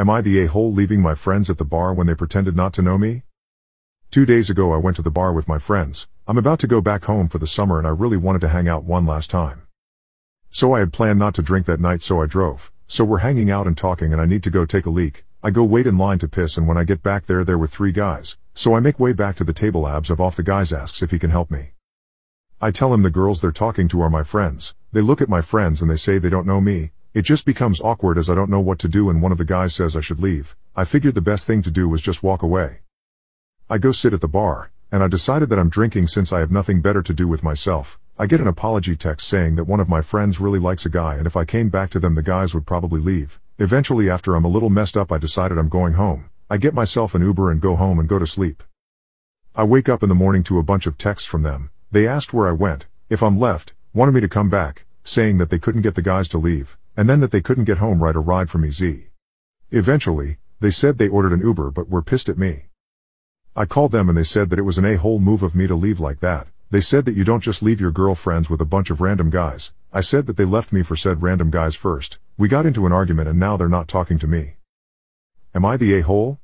Am I the a-hole leaving my friends at the bar when they pretended not to know me? Two days ago I went to the bar with my friends, I'm about to go back home for the summer and I really wanted to hang out one last time. So I had planned not to drink that night so I drove, so we're hanging out and talking and I need to go take a leak, I go wait in line to piss and when I get back there there were three guys, so I make way back to the table abs of off the guys asks if he can help me. I tell him the girls they're talking to are my friends, they look at my friends and they say they don't know me, it just becomes awkward as I don't know what to do and one of the guys says I should leave. I figured the best thing to do was just walk away. I go sit at the bar, and I decided that I'm drinking since I have nothing better to do with myself. I get an apology text saying that one of my friends really likes a guy and if I came back to them the guys would probably leave. Eventually after I'm a little messed up I decided I'm going home. I get myself an Uber and go home and go to sleep. I wake up in the morning to a bunch of texts from them. They asked where I went, if I'm left, wanted me to come back, saying that they couldn't get the guys to leave and then that they couldn't get home right a ride from EZ. Eventually, they said they ordered an Uber but were pissed at me. I called them and they said that it was an a-hole move of me to leave like that. They said that you don't just leave your girlfriends with a bunch of random guys. I said that they left me for said random guys first. We got into an argument and now they're not talking to me. Am I the a-hole?